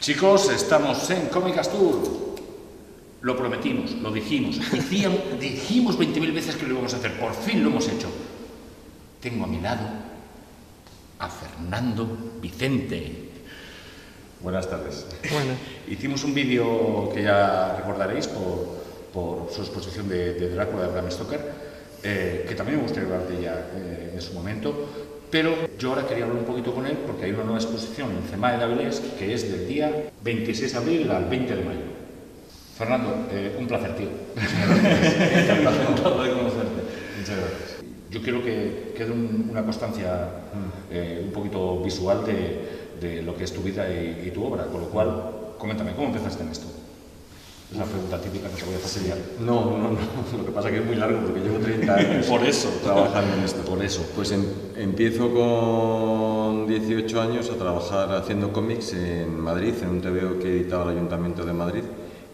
Chicos, estamos en Cómicas Tour. Lo prometimos, lo dijimos. Decíamos, dijimos 20.000 veces que lo íbamos a hacer. Por fin lo hemos hecho. Tengo a mi lado a Fernando Vicente. Buenas tardes. Bueno, Hicimos un vídeo que ya recordaréis por, por su exposición de, de Drácula de Bram Stoker, eh, que también me gustaría hablar de ella eh, en su momento, pero yo ahora quería hablar un poquito con él porque hay una nueva exposición en CEMAE de Avilés que es del día 26 de abril al 20 de mayo. Fernando, eh, un placer, tío. Encantado de conocerte. Muchas gracias. Yo quiero que quede un- una constancia eh, un poquito visual de, de lo que es tu vida y, y tu obra, con lo cual, coméntame, ¿cómo empezaste en esto? Es la pregunta típica que te voy a fastidiar. No, no, no. Lo que pasa es que es muy largo porque llevo 30 años Por eso. trabajando en esto. Por eso. Pues em- empiezo con 18 años a trabajar haciendo cómics en Madrid, en un TVO que editaba el Ayuntamiento de Madrid,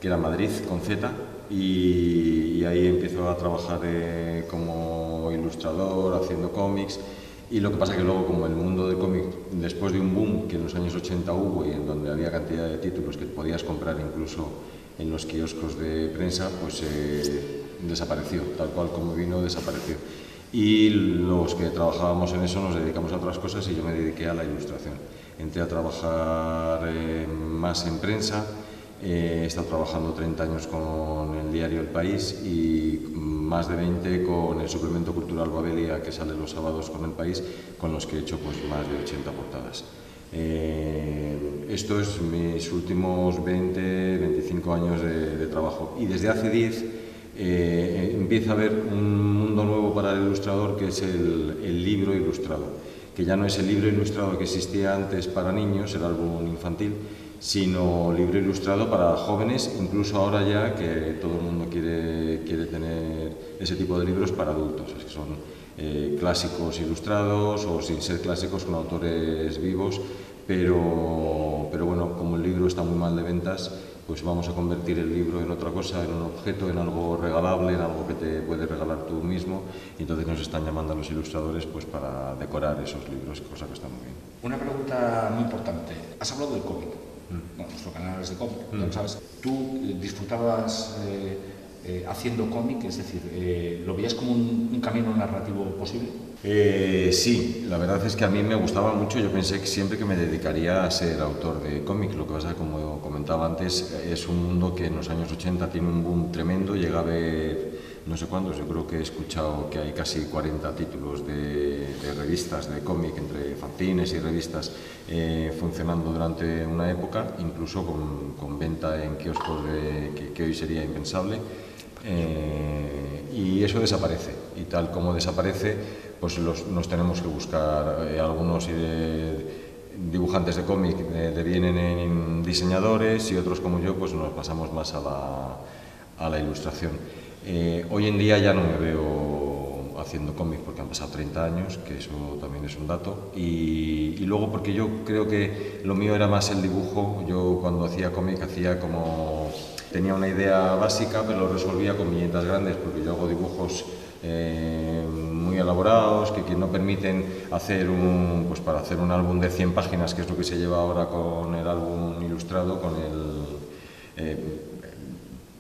que era Madrid con Z, y, y ahí empiezo a trabajar eh, como ilustrador, haciendo cómics. Y lo que pasa que luego, como el mundo del cómic, después de un boom que en los años 80 hubo y en donde había cantidad de títulos que podías comprar incluso en los kioscos de prensa, pues eh, desapareció, tal cual como vino, desapareció. Y los que trabajábamos en eso nos dedicamos a otras cosas y yo me dediqué a la ilustración. Entré a trabajar eh, más en prensa, eh, he estado trabajando 30 años con el diario El País y más de 20 con el suplemento cultural Babelia que sale los sábados con El País, con los que he hecho pues, más de 80 portadas. Eh, esto es mis últimos 20, 25 años de, trabajo. Y desde hace 10 eh, empieza a haber un mundo nuevo para el ilustrador que es el, libro ilustrado, que ya no es el libro ilustrado que existía antes para niños, el álbum infantil, sino libro ilustrado para jóvenes, incluso ahora ya que todo el mundo quiere, quiere tener ese tipo de libros para adultos, que son eh, clásicos ilustrados o sin ser clásicos con autores vivos, pero, pero bueno, como el libro está muy mal de ventas, pues vamos a convertir el libro en otra cosa, en un objeto, en algo regalable, en algo que te puedes regalar tú mismo, y entonces nos están llamando a los ilustradores pues para decorar esos libros, cosa que está muy bien. Una pregunta muy importante. Has hablado del cómic. Bueno, nuestro canal es de cómic, lo sabes. ¿Tú disfrutabas eh, eh, haciendo cómic? Es decir, eh, ¿lo veías como un, camino narrativo posible? Eh, sí, la verdad es que a mí me gustaba mucho. Yo pensé que siempre que me dedicaría a ser autor de cómic. Lo que pasa, como comentaba antes, es un mundo que en los años 80 tiene un boom tremendo. Llega a haber, no sé cuántos, yo creo que he escuchado que hay casi 40 títulos de, revistas de cómic, entre fanzines y revistas, eh, funcionando durante una época, incluso con, venta en kioscos que, hoy sería impensable. Eh, y eso desaparece. Y tal como desaparece, pues nos tenemos que buscar eh, algunos dibujantes de cómic devienen en diseñadores y otros como yo pues nos pasamos más a la ilustración. Eh, hoy en día ya no me veo haciendo cómic porque han pasado 30 años, que eso también es un dato, y, y luego porque yo creo que lo mío era más el dibujo, yo cuando hacía cómic hacía como tenía una idea básica, pero lo resolvía con viñetas grandes, porque yo hago dibujos eh, muy elaborados, que, que no permiten hacer un, pues para hacer un álbum de 100 páginas, que es lo que se lleva ahora con el álbum ilustrado, con el... eh,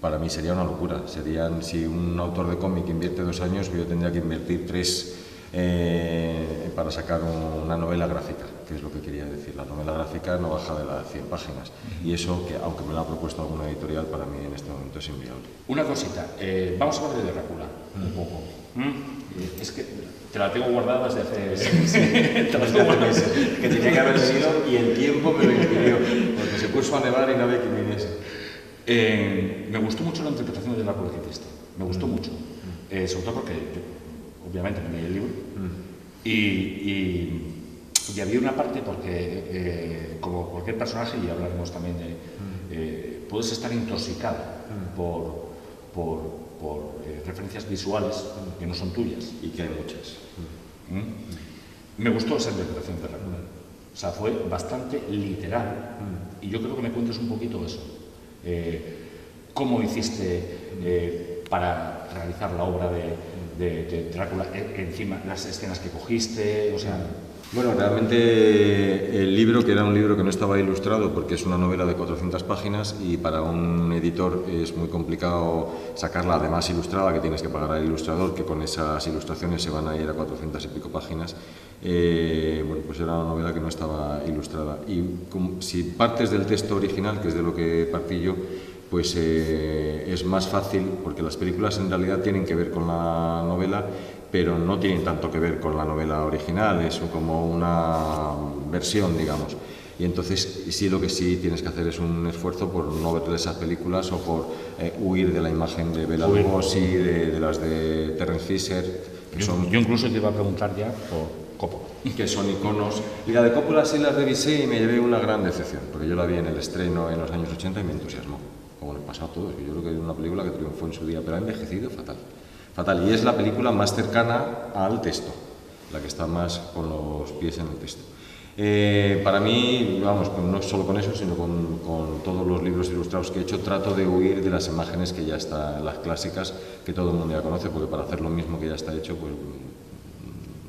para mí sería una locura. Serían, si un autor de cómic invierte dos años, yo tendría que invertir tres eh, para sacar un- una novela gráfica, que es lo que quería decir. La novela gráfica no baja de las 100 páginas. Y eso, que aunque me lo ha propuesto alguna editorial, para mí en este momento es inviable. Una cosita, eh, vamos a hablar de Drácula un poco. ¿Mm? Es que te la tengo guardada desde hace... te tengo guardada. que tenía que haber sido y el tiempo me lo impidió, porque se puso a nevar y no había quien viniese. Eh, me gustó mucho la interpretación de que hiciste. Me gustó mucho. Eh, sobre todo porque yo, obviamente me leí el libro. Y, y- y había una parte porque, eh, como cualquier personaje, y hablaremos también de... eh, puedes estar intoxicado por, por, por, eh, referencias visuales que no son tuyas. Y que hay muchas. ¿Mm? Me gustó esa interpretación de Drácula. O sea, fue bastante literal. Y yo creo que me cuentes un poquito eso. Eh, ¿Cómo hiciste eh, para realizar la obra de, de- de Drácula? E- encima, las escenas que cogiste, o sea... Bueno, realmente el libro, que era un libro que no estaba ilustrado porque es una novela de 400 páginas y para un editor es muy complicado sacarla además ilustrada, que tienes que pagar al ilustrador, que con esas ilustraciones se van a ir a 400 y pico páginas. Eh, bueno, pues era una novela que no estaba ilustrada. Y si partes del texto original, que es de lo que partí yo, pues eh, es más fácil, porque las películas en realidad tienen que ver con la novela pero no tienen tanto que ver con la novela original, es como una versión, digamos. Y entonces sí lo que sí tienes que hacer es un esfuerzo por no ver esas películas o por eh, huir de la imagen de Bela Lugosi, de, de las de Terence Fisher. yo, son, yo incluso te iba a preguntar ya por Coppola. Que son iconos. Y la de Coppola sí la revisé y me llevé una gran decepción, porque yo la vi en el estreno en los años 80 y me entusiasmó. Como le pasa a todos. Yo creo que es una película que triunfó en su día, pero ha envejecido fatal fatal. Y es la película más cercana al texto, la que está más con los pies en el texto. Eh, para mí, vamos, no solo con eso, sino con, con, todos los libros ilustrados que he hecho, trato de huir de las imágenes que ya están, las clásicas, que todo el mundo ya conoce, porque para hacer lo mismo que ya está hecho, pues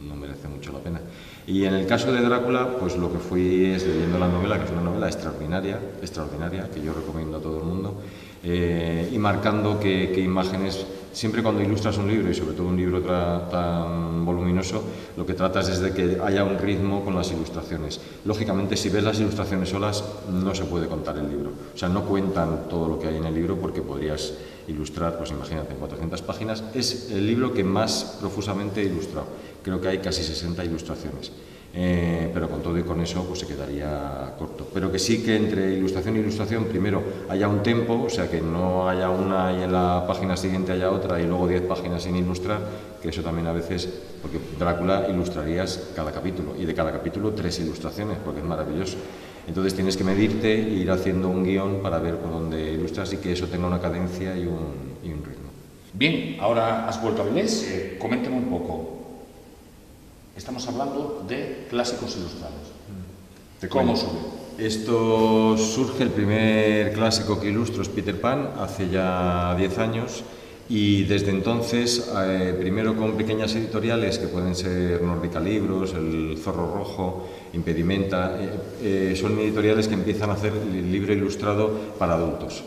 no merece mucho la pena. Y en el caso de Drácula, pues lo que fui es leyendo la novela, que es una novela extraordinaria, extraordinaria, que yo recomiendo a todo el mundo, eh, y marcando qué, imágenes siempre cuando ilustras un libro y sobre todo un libro tan voluminoso, lo que tratas es de que haya un ritmo con las ilustraciones. Lógicamente, si ves las ilustraciones solas, no se puede contar el libro. O sea, no cuentan todo lo que hay en el libro porque podrías ilustrar, pues imagínate, en 400 páginas. Es el libro que más profusamente he ilustrado. Creo que hay casi 60 ilustraciones. Eh, pero con todo y con eso pues se quedaría corto. Pero que sí que entre ilustración e ilustración primero haya un tempo, o sea que no haya una y en la página siguiente haya otra y luego 10 páginas sin ilustrar, que eso también a veces, porque Drácula ilustrarías cada capítulo y de cada capítulo tres ilustraciones, porque es maravilloso. Entonces tienes que medirte e ir haciendo un guion para ver por dónde ilustras y que eso tenga una cadencia y un, y un ritmo. Bien, ahora has vuelto a Vilés, eh, coméntame un poco, Estamos hablando de clásicos ilustrados. ¿De ¿Cómo surge? Esto surge, el primer clásico que ilustro es Peter Pan, hace ya 10 años, y desde entonces, eh, primero con pequeñas editoriales que pueden ser Nórdica Libros, El Zorro Rojo, Impedimenta, eh, eh, son editoriales que empiezan a hacer el libro ilustrado para adultos.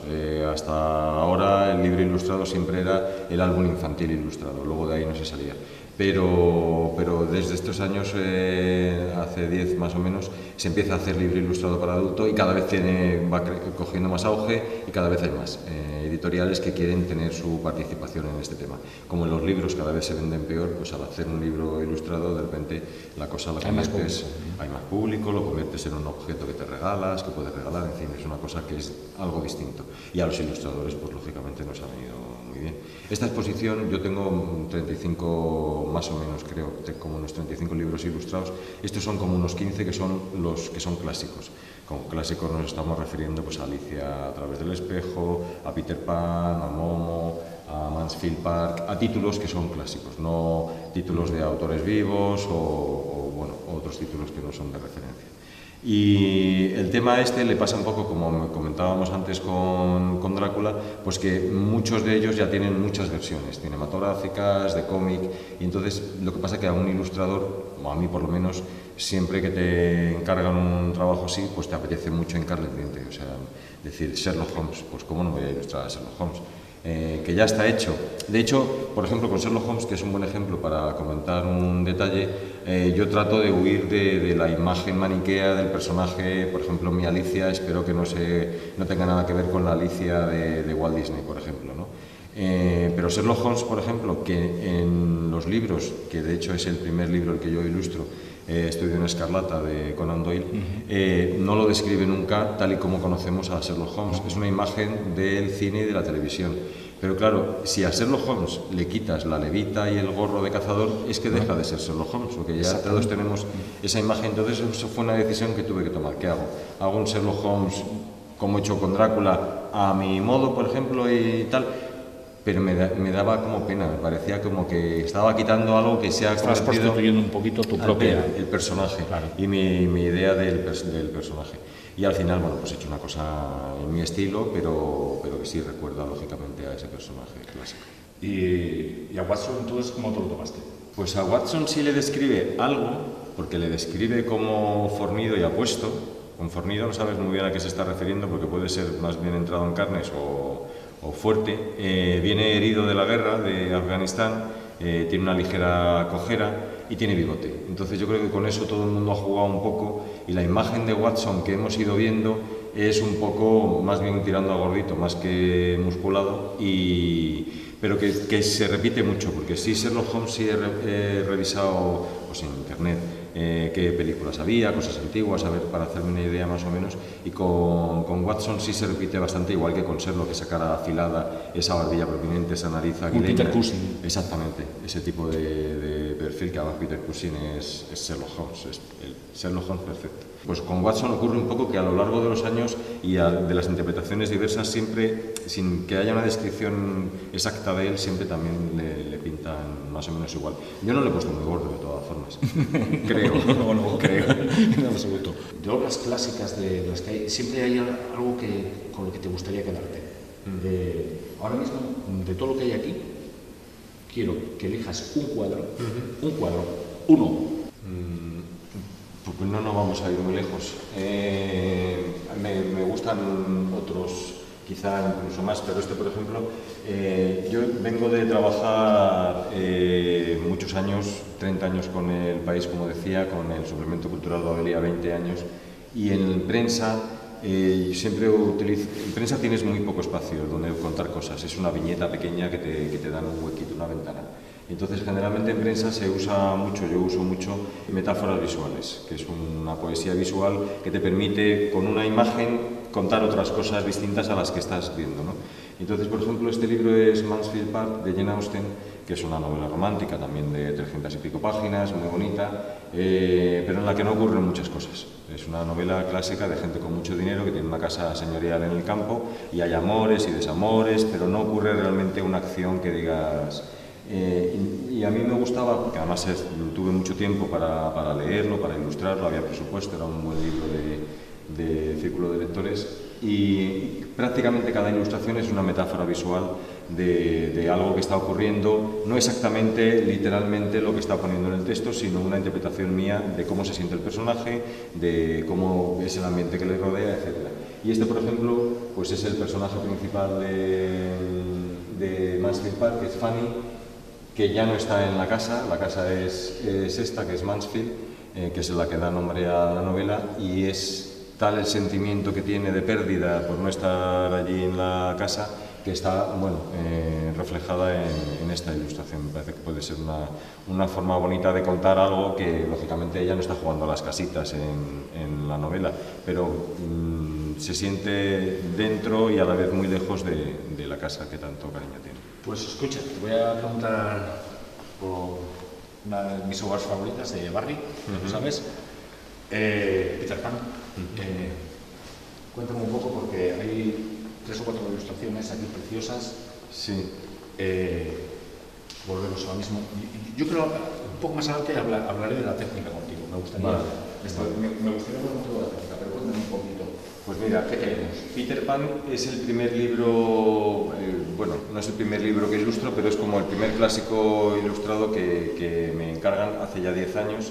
hasta ahora el libro ilustrado siempre era el álbum infantil ilustrado, luego de ahí no se salía pero, pero desde estos años, eh, hace 10 más o menos, se empieza a hacer libro ilustrado para adulto y cada vez tiene, va cogiendo más auge y cada vez hay más eh, editoriales que quieren tener su participación en este tema. Como los libros cada vez se venden peor, pues al hacer un libro ilustrado de repente la cosa la conviertes, hay más público, lo conviertes en un objeto que te regalas, que puedes regalar, en fin, es una cosa que es algo distinto. Y a los ilustradores, pues lógicamente nos ha venido muy bien. Esta exposición, yo tengo 35 más o menos, creo, como unos 35 libros ilustrados. Estos son como unos 15 que son los que son clásicos. Como clásicos nos estamos refiriendo pues, a Alicia a través del espejo, a Peter Pan, a Momo, a Mansfield Park, a títulos que son clásicos, no títulos de autores vivos o, o bueno, otros títulos que no son de referencia. Y el tema este le pasa un poco como comentábamos antes con, con, Drácula, pues que muchos de ellos ya tienen muchas versiones cinematográficas, de cómic, y entonces lo que pasa es que a un ilustrador, o a mí por lo menos, siempre que te encargan un trabajo así, pues te apetece mucho encarle el diente. O sea, decir Sherlock Holmes, pues cómo no voy a ilustrar a Sherlock Holmes. Eh, que ya está hecho. De hecho, por ejemplo, con Sherlock Holmes, que es un buen ejemplo para comentar un detalle, eh, yo trato de huir de, la imagen maniquea del personaje, por ejemplo, mi Alicia, espero que no, se, no tenga nada que ver con la Alicia de, Walt Disney, por ejemplo. ¿no? Eh, pero Sherlock Holmes, por ejemplo, que en los libros, que de hecho es el primer libro el que yo ilustro, eh, Estudio en Escarlata de Conan Doyle, eh, no lo describe nunca tal y como conocemos a Sherlock Holmes. Es una imagen del cine y de la televisión. Pero claro, si a Sherlock Holmes le quitas la levita y el gorro de cazador, es que deja de ser Sherlock Holmes, porque ya todos tenemos esa imagen. Entonces, eso fue una decisión que tuve que tomar. ¿Qué hago? ¿Hago un Sherlock Holmes como he hecho con Drácula a mi modo, por ejemplo, y tal? Pero me, me, daba como pena, me parecía como que estaba quitando algo que se ha Estás constituyendo un poquito tu propia... El, personaje y mi, mi idea del, del, personaje. Y al final, bueno, pues he hecho una cosa en mi estilo, pero, pero que sí recuerda lógicamente a ese personaje clásico. ¿Y, y a Watson entonces cómo te lo tomaste? Pues a Watson sí le describe algo, porque le describe como fornido y apuesto. Con fornido no sabes muy bien a qué se está refiriendo porque puede ser más bien entrado en carnes o, fuerte. Eh, viene herido de la guerra de Afganistán, eh, tiene una ligera cojera y tiene bigote. Entonces yo creo que con eso todo el mundo ha jugado un poco y la imagen de Watson que hemos ido viendo es un poco más bien tirando a gordito, más que musculado y pero que, se repite mucho, porque sí Sherlock Holmes sí he, revisado pues, en internet eh, qué películas había, cosas antiguas, a ver, para hacerme una idea más o menos, y con, con Watson sí se repite bastante, igual que con Sherlock, esa cara afilada, esa barbilla prominente, esa nariz aguileña. Peter Cushing. Exactamente, ese tipo de, perfil que además Peter Cushing es, Sherlock Holmes, es el Sherlock Holmes perfecto. Pues con Watson ocurre un poco que a lo largo de los años y de las interpretaciones diversas, siempre, sin que haya una descripción exacta de él, siempre también le, pintan más o menos igual. Yo no le he puesto muy gordo de todas formas, creo. no, no, creo, en absoluto. De obras clásicas de las que hay, siempre hay algo que, con lo que te gustaría quedarte. Mm. ahora mismo, de todo lo que hay aquí, quiero que elijas un cuadro, un cuadro, uno. No nos vamos a ir muy lejos. Eh, me, gustan otros quizá incluso más, pero este, por ejemplo, eh, yo vengo de trabajar eh, muchos años, 30 años con el país, como decía, con el suplemento cultural Babelia, 20 años, y en prensa siempre utilizo, en prensa tienes muy poco espacio donde contar cosas, es una viñeta pequeña que te, que te dan un huequito, una ventana. Entonces, generalmente en prensa se usa mucho, yo uso mucho metáforas visuales, que es una poesía visual que te permite con una imagen contar otras cosas distintas a las que estás viendo. ¿no? Entonces, por ejemplo, este libro es Mansfield Park de Jane Austen, que es una novela romántica también de 300 y pico páginas, muy bonita, eh, pero en la que no ocurren muchas cosas. Es una novela clásica de gente con mucho dinero que tiene una casa señorial en el campo y hay amores y desamores, pero no ocurre realmente una acción que digas eh, y, a mí me gustaba, porque además tuve mucho tiempo para, para, leerlo, para ilustrarlo, había presupuesto, era un buen libro de, de círculo de lectores y prácticamente cada ilustración es una metáfora visual de, de, algo que está ocurriendo, no exactamente literalmente lo que está poniendo en el texto, sino una interpretación mía de cómo se siente el personaje, de cómo es el ambiente que le rodea, etc. Y este, por ejemplo, pues es el personaje principal de, de Mansfield Park, que es Fanny, que ya no está en la casa, la casa es, esta, que es Mansfield, eh, que es la que da nombre a la novela, y es tal el sentimiento que tiene de pérdida por no estar allí en la casa, que está bueno, eh, reflejada en, esta ilustración. Me parece que puede ser una, una, forma bonita de contar algo que, lógicamente, ella no está jugando a las casitas en, en la novela, pero mm, se siente dentro y a la vez muy lejos de, de la casa que tanto cariño tiene. Pues escucha, te voy a preguntar por una de mis obras favoritas de Barry, uh sabes, eh, Peter Pan. Eh, cuéntame un poco porque hay tres o cuatro ilustraciones aquí preciosas. Sí. Eh, volvemos ahora mismo. Yo creo un poco más adelante hablaré de la técnica contigo. Me gustaría, me, me, gustaría hablar contigo de la técnica, pero cuéntame un poquito. Pues mira, ¿qué tenemos? Peter Pan es el primer libro, eh, bueno, no es el primer libro que ilustro, pero es como el primer clásico ilustrado que, me encargan hace ya 10 años.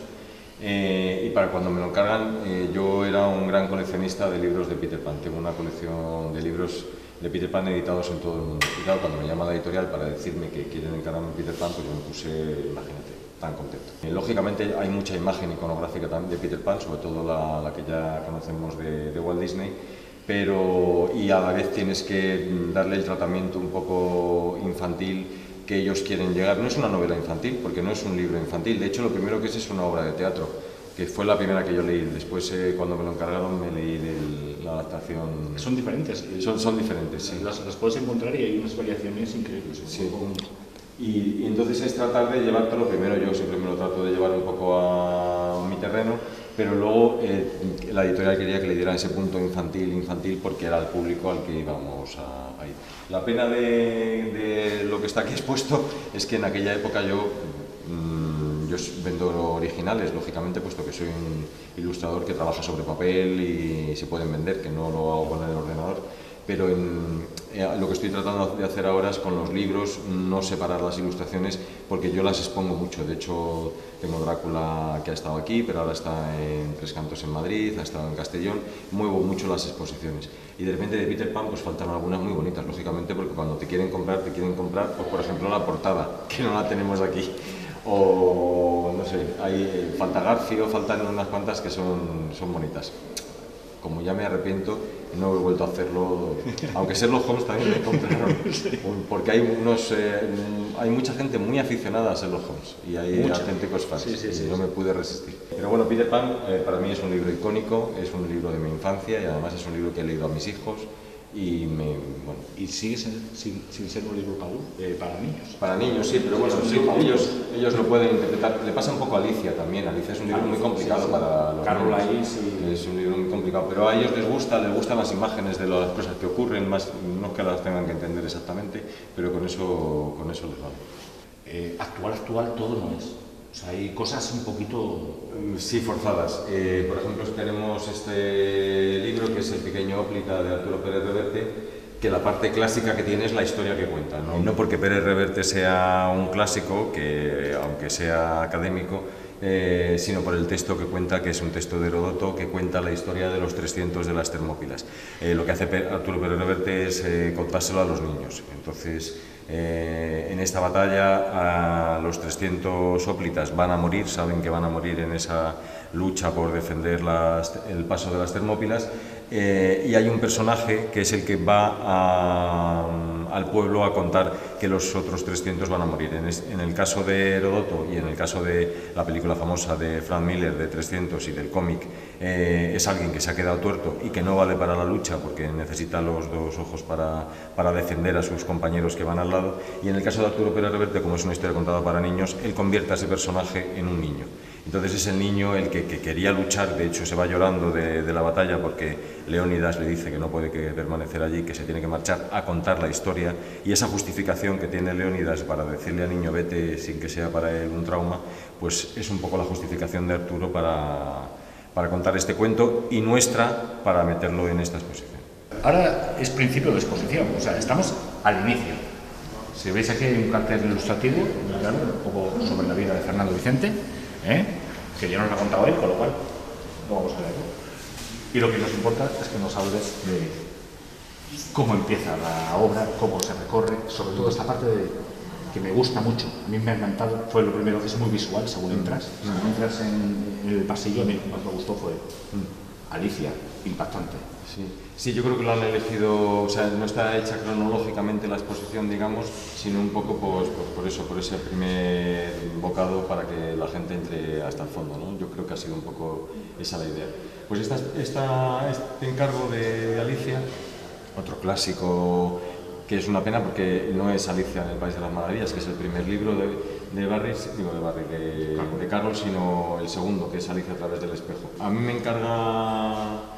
Eh, y para cuando me lo encargan, eh, yo era un gran coleccionista de libros de Peter Pan. Tengo una colección de libros de Peter Pan editados en todo el mundo. Y claro, cuando me llama la editorial para decirme que quieren encargarme Peter Pan, pues yo me puse, imagínate, tan contento. Eh, lógicamente hay mucha imagen iconográfica también de Peter Pan, sobre todo la, que ya conocemos de, Walt Disney, pero y a la vez tienes que darle el tratamiento un poco infantil que ellos quieren llegar. No es una novela infantil, porque no es un libro infantil, de hecho lo primero que es es una obra de teatro, que fue la primera que yo leí. Después, eh, cuando me lo encargaron, me leí la adaptación. Son diferentes. Son, son diferentes, sí. Las, las, puedes encontrar y hay unas variaciones increíbles. Sí. Y, entonces es tratar de llevártelo, primero yo siempre me lo trato de llevar un poco a, mi terreno, pero luego eh, la editorial quería que le diera ese punto infantil, infantil, porque era el público al que íbamos a, ir. La pena de, lo que está aquí expuesto es que en aquella época yo, mm, yo vendo originales, lógicamente, puesto que soy un ilustrador que trabaja sobre papel y se pueden vender, que no lo hago con el ordenador, pero en, Eh, lo que estoy tratando de hacer ahora es con los libros no separar las ilustraciones porque yo las expongo mucho. De hecho, tengo Drácula que ha estado aquí, pero ahora está en Tres Cantos en Madrid, ha estado en Castellón. Muevo mucho las exposiciones. Y de repente de Peter Pan pues faltan algunas muy bonitas, lógicamente, porque cuando te quieren comprar, te quieren comprar, pues, por ejemplo, la portada, que no la tenemos aquí. O, no sé, hay, eh, falta Garfio, faltan unas cuantas que son, son bonitas como ya me arrepiento, no he vuelto a hacerlo, aunque Sherlock Holmes también me compraron, porque hay, unos, eh, hay mucha gente muy aficionada a Sherlock Holmes y hay auténticos fans y no me pude resistir. Pero bueno, Peter Pan eh, para mí es un libro icónico, es un libro de mi infancia y además es un libro que he leído a mis hijos y me, bueno. ¿Y sigue sin, sin, ser un libro para, eh, para niños? Para niños, sí, pero bueno, sí, ellos, ellos lo pueden interpretar. Le pasa un poco a Alicia también. Alicia es un libro muy complicado para los niños. Es un libro muy complicado, pero a ellos les gusta, les gustan las imágenes de las cosas que ocurren, más, no que las tengan que entender exactamente, pero con eso, con eso les vale. Eh, actual, actual, todo no es. O sea, hay cosas un poquito... Mm, sí, forzadas. Eh, por ejemplo, tenemos este libro que es El pequeño óplica de Arturo Pérez Reverte, que la parte clásica que tiene es la historia que cuenta. ¿no? no porque Pérez Reverte sea un clásico, que aunque sea académico, eh, sino por el texto que cuenta, que es un texto de Herodoto, que cuenta la historia de los 300 de las Termópilas. Eh, lo que hace Arturo Pérez Reverte es contárselo a los niños. Entonces, eh, en esta batalla los 300 óplitas van a morir, saben que van a morir en esa lucha por defender el paso de las Termópilas eh, y hay un personaje que es el que va al pueblo a contar que los otros 300 van a morir. En, el caso de Herodoto y en el caso de la película famosa de Frank Miller de 300 y del cómic, eh, es alguien que se ha quedado tuerto y que no vale para la lucha porque necesita los dos ojos para, para defender a sus compañeros que van al lado. Y en el caso de Arturo Pérez Reverte, como es una historia contada para niños, él convierte a ese personaje en un niño. Entonces es el niño el que, quería luchar, de hecho se va llorando de, la batalla porque Leónidas le dice que no puede permanecer allí, que se tiene que marchar a contar la historia y esa justificación que tiene Leónidas para decirle al niño vete sin que sea para él un trauma, pues es un poco la justificación de Arturo para, para contar este cuento y nuestra para meterlo en esta exposición. Ahora es principio de exposición, o sea, estamos al inicio. Si veis aquí hay un cartel ilustrativo, un poco sobre la vida de Fernando Vicente, ¿eh? que ya nos ha contado él, con lo cual no vamos a leerlo. Y lo que nos importa es que nos hables de cómo empieza la obra, cómo se recorre, sobre todo esta parte de, que me gusta mucho, a mí me ha encantado, fue lo primero, es muy visual según entras, mm. según entras en, el pasillo, a mí lo que más me gustó fue mm. Alicia, impactante. Sí. sí, yo creo que lo han elegido, o sea, no está hecha cronológicamente la exposición, digamos, sino un poco pues, pues, por eso, por ese primer bocado para que la gente entre hasta el fondo, ¿no? Yo creo que ha sido un poco esa la idea. Pues esta, esta, este encargo de Alicia, otro clásico que es una pena porque no es Alicia en el País de las Maravillas, que es el primer libro de, de Barry, digo de Barry, de, de Carlos, sino el segundo, que es Alicia a través del espejo. A mí me encarga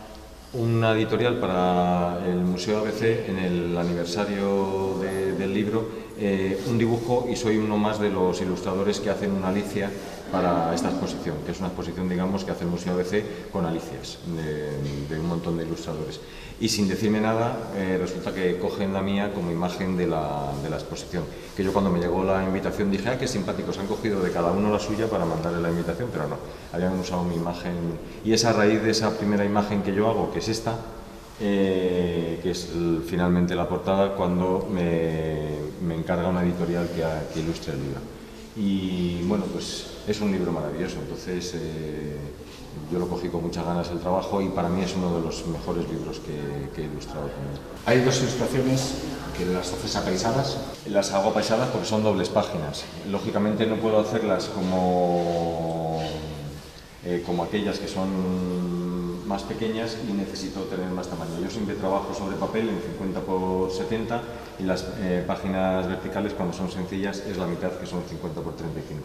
una editorial para el Museo ABC en el aniversario del libro, eh, un dibujo y soy uno más de los ilustradores que hacen una Alicia para esta exposición, que es una exposición, digamos, que hace el Museo ABC con alicias de, un montón de ilustradores. Y sin decirme nada, eh, resulta que cogen la mía como imagen de la, de la, exposición. Que yo cuando me llegó la invitación dije, ah, qué simpáticos, han cogido de cada uno la suya para mandarle la invitación, pero no, habían usado mi imagen. Y es a raíz de esa primera imagen que yo hago, que es esta, eh, que es finalmente la portada, cuando me, me encarga una editorial que, que ilustre el libro. Y bueno, pues es un libro maravilloso, entonces eh, yo lo cogí con muchas ganas el trabajo y para mí es uno de los mejores libros que, he ilustrado también. Hay dos ilustraciones que las haces apaisadas. Las hago apaisadas porque son dobles páginas. Lógicamente no puedo hacerlas como, eh, como aquellas que son más pequeñas y necesito tener más tamaño. Yo siempre trabajo sobre papel en 50 por 70 y las eh, páginas verticales cuando son sencillas es la mitad que son 50 por 35.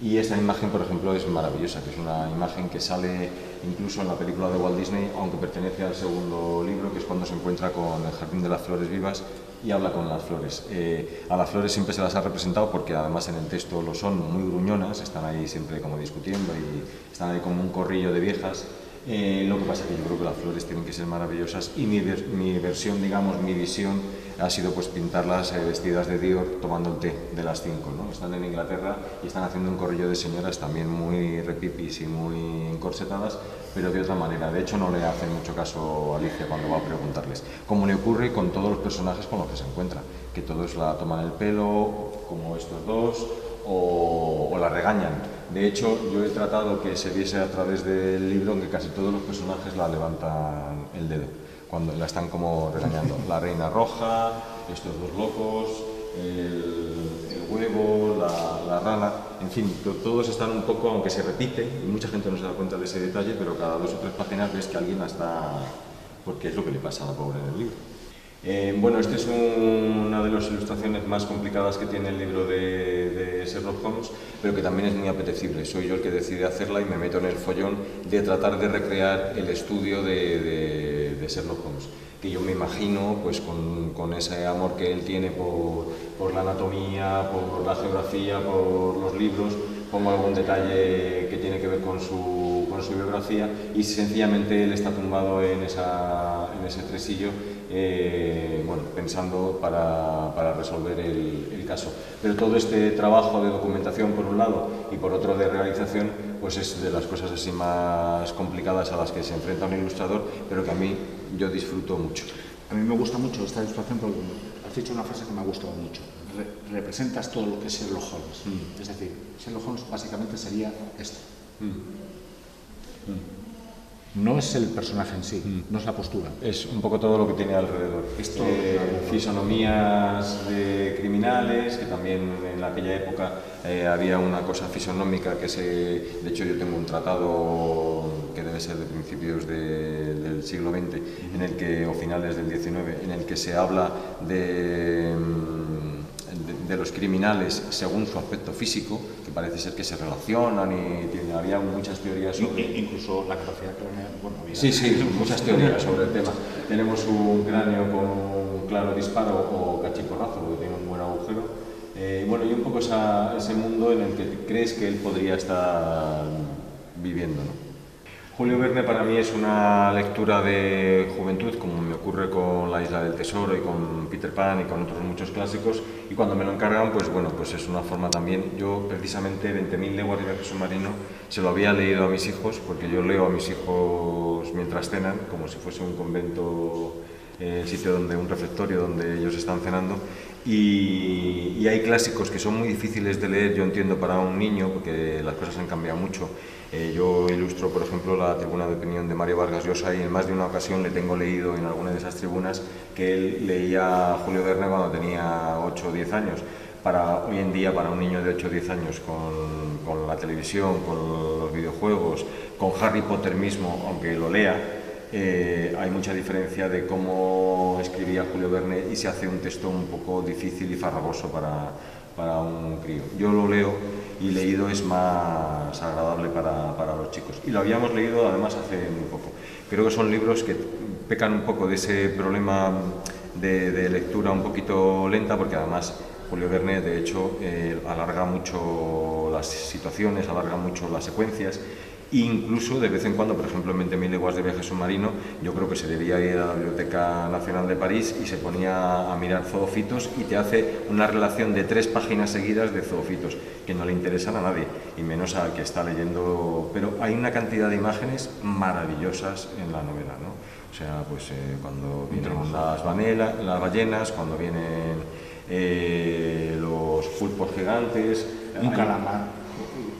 Y esta imagen, por ejemplo, es maravillosa, que es una imagen que sale incluso en la película de Walt Disney, aunque pertenece al segundo libro, que es cuando se encuentra con el Jardín de las Flores Vivas y habla con las flores. Eh, a las flores siempre se las ha representado porque además en el texto lo son muy gruñonas, están ahí siempre como discutiendo y están ahí como un corrillo de viejas Eh, lo que pasa es que yo creo que las flores tienen que ser maravillosas y mi, mi versión, digamos, mi visión ha sido pues pintarlas eh, vestidas de Dior tomando el té de las 5. ¿no? Están en Inglaterra y están haciendo un corrillo de señoras también muy repipis y muy encorsetadas, pero de otra manera. De hecho, no le hacen mucho caso a Alicia cuando va a preguntarles. Como le ocurre con todos los personajes con los que se encuentra, que todos la toman el pelo, como estos dos, o, la regañan. De hecho, yo he tratado que se viese a través del libro que casi todos los personajes la levantan el dedo, cuando la están como regañando. La reina roja, estos dos locos, el, huevo, la, rana, en fin, todos están un poco, aunque se repite, y mucha gente no se da cuenta de ese detalle, pero cada dos o tres páginas ves que alguien la está... porque es lo que le pasa a la pobre en el libro. Eh, bueno, esta es una de las ilustraciones más complicadas que tiene el libro de, Sherlock Holmes, pero que también es muy apetecible. Soy yo el que decide hacerla y me meto en el follón de tratar de recrear el estudio de, Sherlock Holmes, que yo me imagino pues con, ese amor que él tiene por, la anatomía, por la geografía, por los libros, pongo algún detalle que tiene que ver con su, con su biografía y sencillamente él está tumbado en, esa, en ese tresillo eh, bueno, pensando para, para resolver el, el, caso. Pero todo este trabajo de documentación por un lado y por otro de realización, pues es de las cosas así más complicadas a las que se enfrenta un ilustrador, pero que a mí yo disfruto mucho. A mí me gusta mucho esta ilustración porque has dicho una frase que me ha gustado mucho. representas todo lo que es Sherlock Holmes. Mm. Es decir, Sherlock Holmes básicamente sería esto. Mm. Mm no es el personaje en sí, mm. no es la postura. Es un poco todo lo que tiene alrededor. Esto, eh, fisonomías de criminales, que también en aquella época eh, había una cosa fisonómica que se... De hecho yo tengo un tratado que debe ser de principios del siglo XX, en el que, o finales del XIX, en el que se habla de de, los criminales según su aspecto físico, parece ser que se relacionan y tiene, había muchas teorías sobre... Incluso la capacidad craneal, bueno, Sí, sí, muchas teorías sobre el tema. Tenemos un cráneo con un claro disparo o cachiporrazo, que tiene un buen agujero. Eh, bueno, y un poco ese mundo en el que crees que él podría estar viviendo, ¿no? Julio Verne para mí es una lectura de juventud, como me ocurre con La Isla del Tesoro y con Peter Pan y con otros muchos clásicos, y cuando me lo encargan, pues bueno, pues es una forma también, yo precisamente 20.000 leguas de viaje submarino se lo había leído a mis hijos, porque yo leo a mis hijos mientras cenan, como si fuese un convento, eh, sitio donde, un refectorio donde ellos están cenando, y, hay clásicos que son muy difíciles de leer, yo entiendo, para un niño, porque las cosas han cambiado mucho, eh, yo ilustro, por ejemplo, la tribuna de opinión de Mario Vargas Llosa y en más de una ocasión le tengo leído en alguna de esas tribunas que él leía Julio Verne cuando tenía 8 o 10 años. Para hoy en día, para un niño de 8 o 10 años, con la televisión, con los videojuegos, con Harry Potter mismo, aunque lo lea, eh, hay mucha diferencia de cómo escribía Julio Verne y se hace un texto un poco difícil y farragoso para, para un crío. Yo lo leo y leído es más agradable para, para, los chicos. Y lo habíamos leído además hace muy poco. Creo que son libros que pecan un poco de ese problema de, de lectura un poquito lenta, porque además Julio Verne, de hecho, eh, alarga mucho las situaciones, alarga mucho las secuencias Incluso de vez en cuando, por ejemplo, en 20.000 leguas de viaje submarino, yo creo que se debía ir a la Biblioteca Nacional de París y se ponía a mirar zoofitos y te hace una relación de tres páginas seguidas de zoofitos, que no le interesan a nadie, y menos al que está leyendo. Pero hay una cantidad de imágenes maravillosas en la novela, ¿no? O sea, pues eh, cuando vienen las, las ballenas, cuando vienen eh, los pulpos gigantes. Un calamar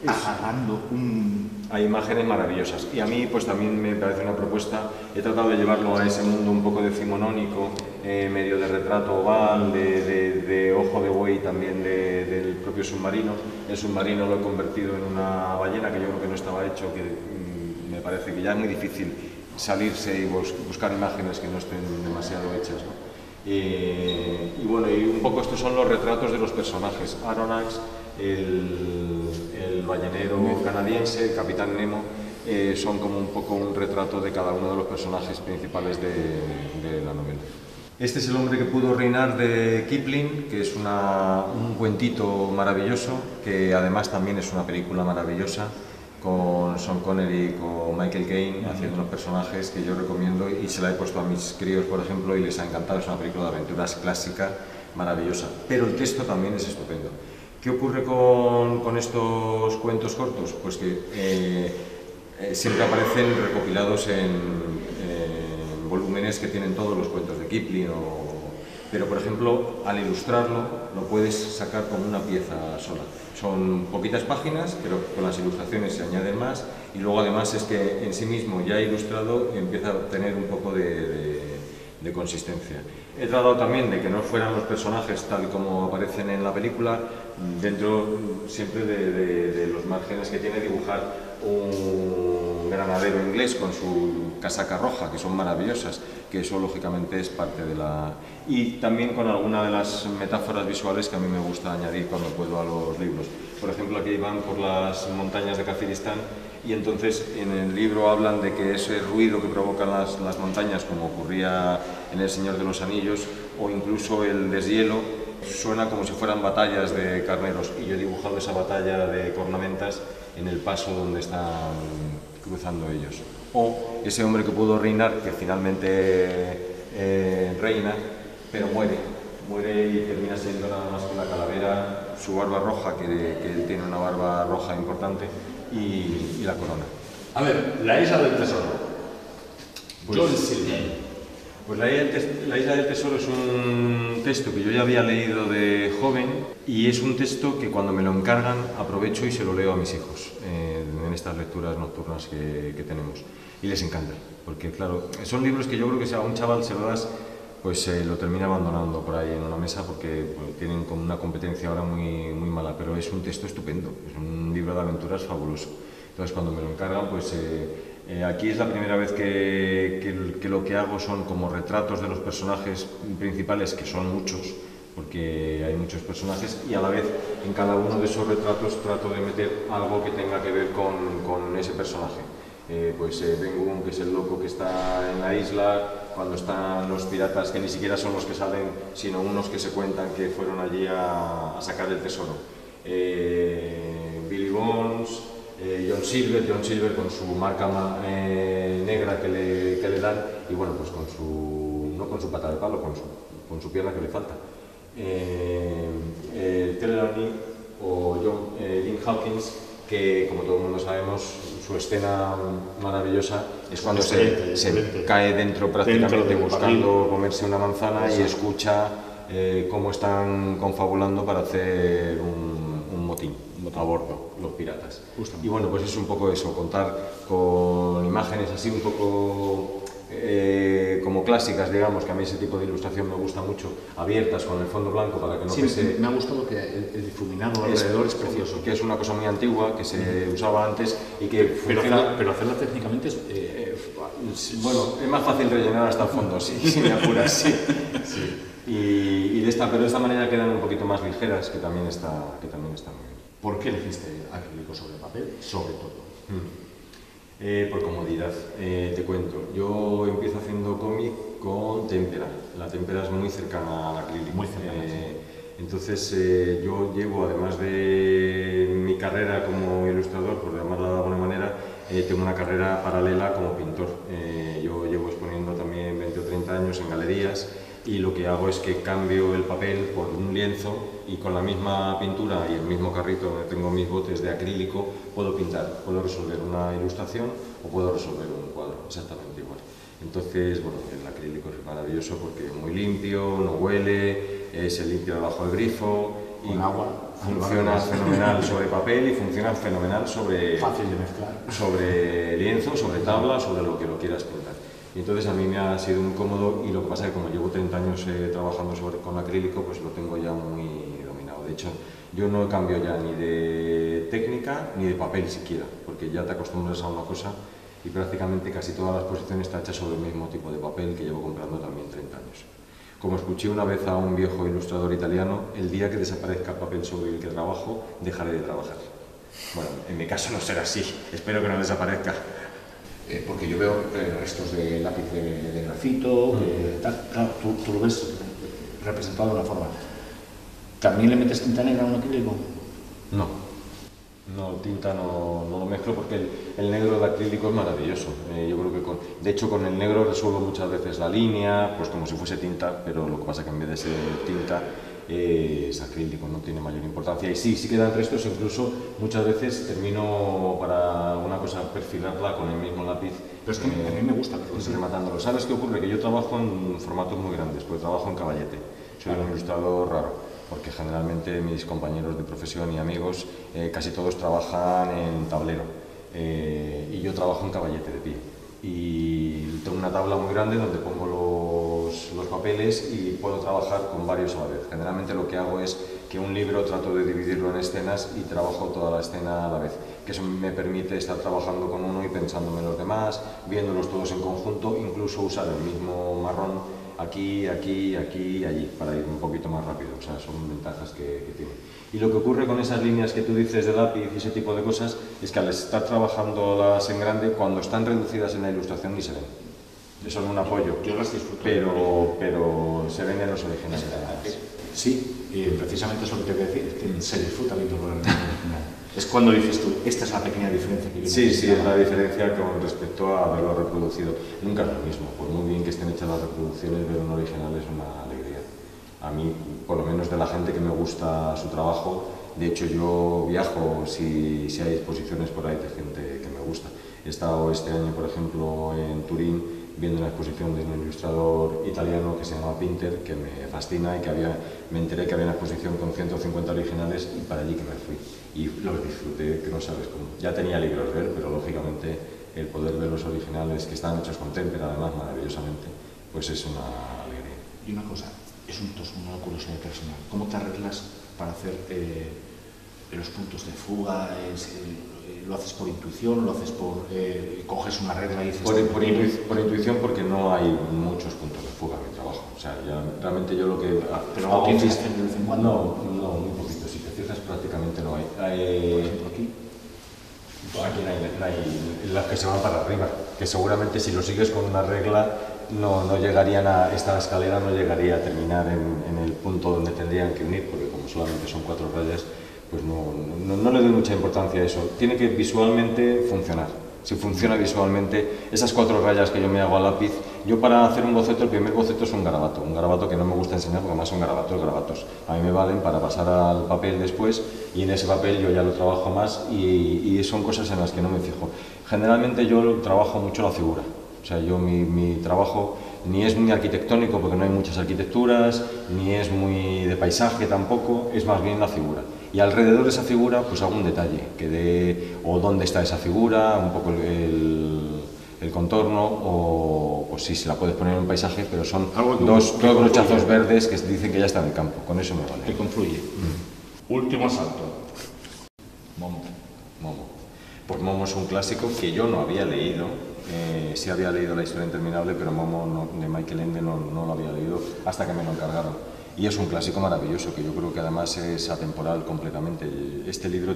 agarrando un hay imágenes maravillosas. Y a mí pues también me parece una propuesta, he tratado de llevarlo a ese mundo un poco decimonónico, eh, medio de retrato oval, de, ojo de buey también del propio submarino. El submarino lo he convertido en una ballena que yo creo que no estaba hecho, que mm, me parece que ya es muy difícil salirse y buscar imágenes que no estén demasiado hechas. Eh, y bueno, y un poco estos son los retratos de los personajes. Aronnax, el, el ballenero canadiense, el capitán Nemo, eh, son como un poco un retrato de cada uno de los personajes principales de, la novela. Este es el hombre que pudo reinar de Kipling, que es un cuentito maravilloso, que además también es una película maravillosa, con Sean Connery, con Michael Caine, haciendo unos personajes que yo recomiendo y se la he puesto a mis críos, por ejemplo, y les ha encantado. Es una película de aventuras clásica, maravillosa. Pero el texto también es estupendo. ¿Qué ocurre con, con estos cuentos cortos? Pues que eh, eh, siempre aparecen recopilados en, en, volúmenes que tienen todos los cuentos de Kipling o pero por ejemplo al ilustrarlo lo puedes sacar como una pieza sola. Son poquitas páginas, pero con las ilustraciones se añaden más y luego además es que en sí mismo ya ilustrado empieza a tener un poco de, de consistencia. He tratado también de que no fueran los personajes tal como aparecen en la película, dentro siempre de, de los márgenes que tiene dibujar un granadero inglés con su casaca roja, que son maravillosas, que eso lógicamente es parte de la... Y también con alguna de las metáforas visuales que a mí me gusta añadir cuando puedo a los libros. Por ejemplo, aquí van por las montañas de Kafiristán y entonces en el libro hablan de que ese ruido que provocan las, las montañas, como ocurría en El Señor de los Anillos, o incluso el deshielo, suena como si fueran batallas de carneros. Y yo he dibujado esa batalla de cornamentas en el paso donde están cruzando ellos. O ese hombre que pudo reinar, que finalmente eh, reina, pero muere. Muere y termina siendo nada más que la calavera, su barba roja, que, que él tiene una barba roja importante, y, y, la corona. A ver, la isla del tesoro. Pues, John Silver. Pues la isla, del Tesoro es un texto que yo ya había leído de joven y es un texto que cuando me lo encargan aprovecho y se lo leo a mis hijos eh, en estas lecturas nocturnas que, que, tenemos. Y les encanta, porque claro, son libros que yo creo que si a un chaval se lo das, pues eh, lo termina abandonando por ahí en una mesa porque pues, tienen como una competencia ahora muy, muy mala, pero es un texto estupendo, es un libro de aventuras fabuloso. Entonces cuando me lo encargan, pues... Eh, eh, aquí es la primera vez que, que, que, lo que hago son como retratos de los personajes principales, que son muchos, porque hay muchos personajes, y a la vez en cada uno de esos retratos trato de meter algo que tenga que ver con, con ese personaje. Eh, pues eh, Bengun, que es el loco que está en la isla, cuando están los piratas, que ni siquiera son los que salen, sino unos que se cuentan que fueron allí a, a sacar el tesoro. Eh, Billy Bones, eh, John Silver, John Silver con su marca eh, negra que le, que le, dan y bueno, pues con su, no con su pata de palo, con su, con su pierna que le falta. Eh, eh, Trelawney o John, Jim Hawkins, que como todo el mundo sabemos, su escena maravillosa es cuando se, se, cae dentro prácticamente dentro buscando comerse una manzana Exacto. y escucha cómo están confabulando para hacer un, un motín a bordo, los piratas. Justamente. Y bueno, pues es un poco eso, contar con imágenes así un poco eh, como clásicas, digamos, que a mí ese tipo de ilustración me gusta mucho, abiertas con el fondo blanco para que no sí, pese... me ha gustado que el, el difuminado alrededor es, es, precioso. Que es una cosa muy antigua, que se usaba antes y que pero, funciona... hacerla, pero hacerla técnicamente es... Eh, bueno, es más fácil rellenar hasta el fondo, sí, si me apuras, sí. sí. Y, y, de esta, pero de esta manera quedan un poquito más ligeras, que también está, que también está muy bien. ¿Por qué elegiste acrílico sobre papel? Sobre todo. Mm. Eh, por comodidad, eh, te cuento. Yo empiezo haciendo cómic con témpera. La témpera es muy cercana al acrílico. Muy cercana, eh, sí. Entonces eh, yo llevo, además de mi carrera como ilustrador, por llamarla de alguna manera, eh, tengo una carrera paralela como pintor. Eh, yo llevo exponiendo también 20 o 30 años en galerías y lo que hago es que cambio el papel por un lienzo y con la misma pintura y el mismo carrito donde tengo mis botes de acrílico puedo pintar, puedo resolver una ilustración o puedo resolver un cuadro, exactamente igual. Entonces, bueno, el acrílico es maravilloso porque es muy limpio, no huele, eh, se limpia debajo del grifo y con agua funciona fenomenal sobre papel y funciona fenomenal sobre fácil de mezclar sobre lienzo, sobre tabla, sobre lo que lo quieras pintar. Y entonces a mí me ha sido muy cómodo y lo que pasa es que como llevo 30 años eh, trabajando sobre, con acrílico, pues lo tengo ya muy dominado. De hecho, yo no cambio ya ni de técnica ni de papel siquiera, porque ya te acostumbras a una cosa y prácticamente casi toda la exposición está hecha sobre el mismo tipo de papel que llevo comprando también 30 años. Como escuché una vez a un viejo ilustrador italiano, el día que desaparezca el papel sobre el que trabajo, dejaré de trabajar. Bueno, en mi caso no será así, espero que no desaparezca. Eh, porque yo veo eh, restos de lápiz de, de grafito, de tal, claro, tú, tú, lo ves representado de una forma. ¿También le metes tinta negra a un acrílico? No. No, tinta no, no lo mezclo porque el, el, negro de acrílico es maravilloso. Eh, yo creo que con, de hecho con el negro resuelvo muchas veces la línea, pues como si fuese tinta, pero lo que pasa es que en vez de ser tinta eh, es acrílico, no tiene mayor importancia. Y sí, sí quedan restos, incluso muchas veces termino para una cosa perfilarla con el mismo lápiz. Pero es que a mí me gusta. Pues, rematándolo. ¿Sabes qué ocurre? Que yo trabajo en formatos muy grandes, pues trabajo en caballete. Soy un ilustrador raro porque generalmente mis compañeros de profesión y amigos eh, casi todos trabajan en tablero eh, y yo trabajo en caballete de pie. Y tengo una tabla muy grande donde pongo los, los, papeles y puedo trabajar con varios a la vez. Generalmente lo que hago es que un libro trato de dividirlo en escenas y trabajo toda la escena a la vez, que eso me permite estar trabajando con uno y pensándome en los demás, viéndolos todos en conjunto, incluso usar el mismo marrón aquí, aquí, aquí y allí, para ir un poquito más rápido. O sea, son ventajas que, que, tiene. Y lo que ocurre con esas líneas que tú dices de lápiz y ese tipo de cosas es que al estar trabajando las en grande, cuando están reducidas en la ilustración ni se ven. Son un apoyo. Yo las disfruto. Pero, pero se ven en los originales. Sí, y precisamente eso que te voy a decir, que se disfruta viendo el original. Es cuando dices tú, esta es la pequeña diferencia que Sí, sí, es la diferencia con respecto a haberlo reproducido. Nunca es lo mismo, por muy bien que estén hechas las reproducciones, ver un original es una alegría. A mí, por lo menos de la gente que me gusta su trabajo, de hecho yo viajo si, si hay exposiciones por ahí de gente que me gusta. He estado este año, por ejemplo, en Turín viendo una exposición de un ilustrador italiano que se llama Pinter, que me fascina y que había, me enteré que había una exposición con 150 originales y para allí que me fui. Y lo disfruté, que no sabes cómo. Ya tenía libros de él, pero lógicamente el poder ver los originales que están hechos con témpera, además maravillosamente, pues es una alegría. Y una cosa, es un, una curiosidad personal. ¿Cómo te arreglas para hacer eh, los puntos de fuga? Es, ¿Lo haces por intuición? ¿Lo haces por... Eh, coges una regla y dices... Por, por, por, intuición porque no hay muchos puntos de fuga en mi trabajo. O sea, ya, realmente yo lo que... ¿Pero hago hago de vez en cuando? No, no, muy poquito. No hay. aquí. Aquí no hay, las que se van para arriba, que seguramente si lo sigues con una regla no, no llegarían a, esta escalera no llegaría a terminar en, el punto donde tendrían que unir, porque como solamente son cuatro rayas, pues no, no, no, le doy mucha importancia a eso. Tiene que visualmente funcionar. Si funciona visualmente, esas cuatro rayas que yo me hago a lápiz, yo para hacer un boceto, el primer boceto es un garabato, un garabato que no me gusta enseñar porque además son garabatos, garabatos. A mí me valen para pasar al papel después y en ese papel yo ya lo trabajo más y, y son cosas en las que no me fijo. Generalmente yo trabajo mucho la figura, o sea, yo mi, mi trabajo ni es muy arquitectónico porque no hay muchas arquitecturas, ni es muy de paisaje tampoco, es más bien la figura. Y alrededor de esa figura, pues algún detalle, que de, o dónde está esa figura, un poco el contorno, o sí, se la puedes poner en un paisaje, pero son dos, dos brochazos verdes que dicen que ya está en el campo, con eso me vale. Que confluye. Mm. Último asalto. Momo. Momo. Pues Momo es un clásico que yo no había leído, eh, sí había leído La historia interminable, pero Momo no, de Michael Ende no, no, lo había leído hasta que me lo encargaron. Y es un clásico maravilloso, que yo creo que además es atemporal completamente. Este libro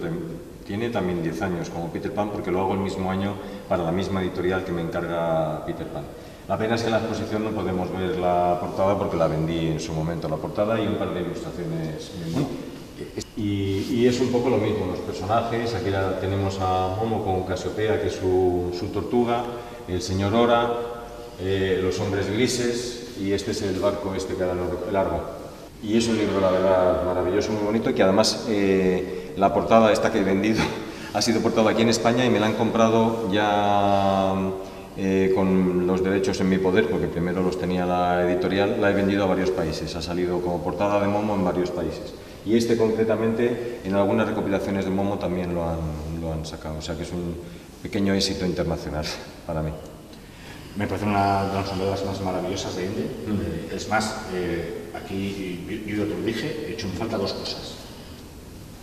tiene también 10 años, como Peter Pan, porque lo hago el mismo año para la misma editorial que me encarga Peter Pan. La pena es que en la exposición no podemos ver la portada porque la vendí en su momento, la portada y un par de ilustraciones. Y, y, es un poco lo mismo, los personajes, aquí la, tenemos a Momo con Casiopea, que es su, su tortuga, el señor Ora, eh, los hombres grises y este es el barco este que da largo. Y es un libro, la verdad, maravilloso, muy bonito, que además eh, la portada esta que he vendido ha sido portada aquí en España y me la han comprado ya eh, con los derechos en mi poder, porque primero los tenía la editorial, la he vendido a varios países, ha salido como portada de Momo en varios países. Y este concretamente, en algunas recopilaciones de Momo también lo han, lo han sacado, o sea que es un pequeño éxito internacional para mí. Me parece una de las novelas más maravillosas de Ende. Mm. Es más, eh, aquí yo, yo te lo dije, he hecho en falta dos cosas.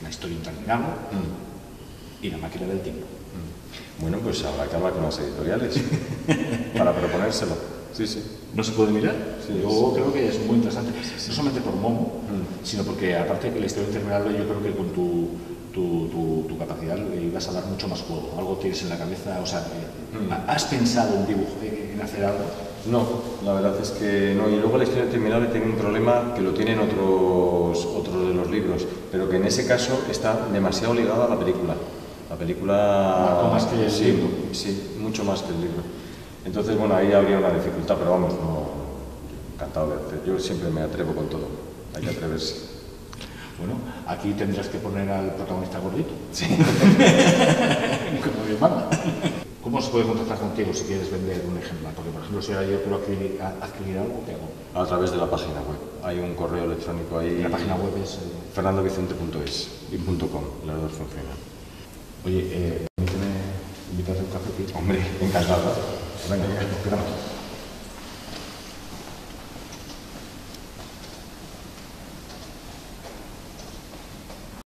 La historia interminable mm. y la máquina del tiempo. Mm. Bueno, pues habrá que hablar con las editoriales para proponérselo. Sí, sí. ¿No se puede mirar? Sí, yo sí. creo que es muy interesante. No solamente por Momo, sino porque aparte que la historia interminable yo creo que con tu tu, tu, tu, capacidad le ibas a dar mucho más juego. Algo tienes en la cabeza, o sea, mm. ¿has pensado en dibujo, en hacer algo? No, la verdad es que no. Y luego la historia interminable tiene un problema que lo tienen otros, otros de los libros, pero que en ese caso está demasiado ligado a la película. La película... Marcó más que el sí, libro. Sí, mucho más que el libro. Entonces, bueno, ahí habría una dificultad, pero vamos, no, encantado de hacer. Yo siempre me atrevo con todo, hay que atreverse. Bueno, aquí tendrás que poner al protagonista gordito. Sí. Como Dios manda. ¿Cómo se puede contactar contigo si quieres vender un ejemplar? Porque, por ejemplo, si ahora yo quiero adquirir, adquirir algo, ¿qué hago? A través de la página web. Hay un correo electrónico ahí. La página web es... eh, fernandovicente.es y .com, las dos funcionan. Oye, eh, permíteme invitarte a un café. Hombre, encantado. Venga, quedamos.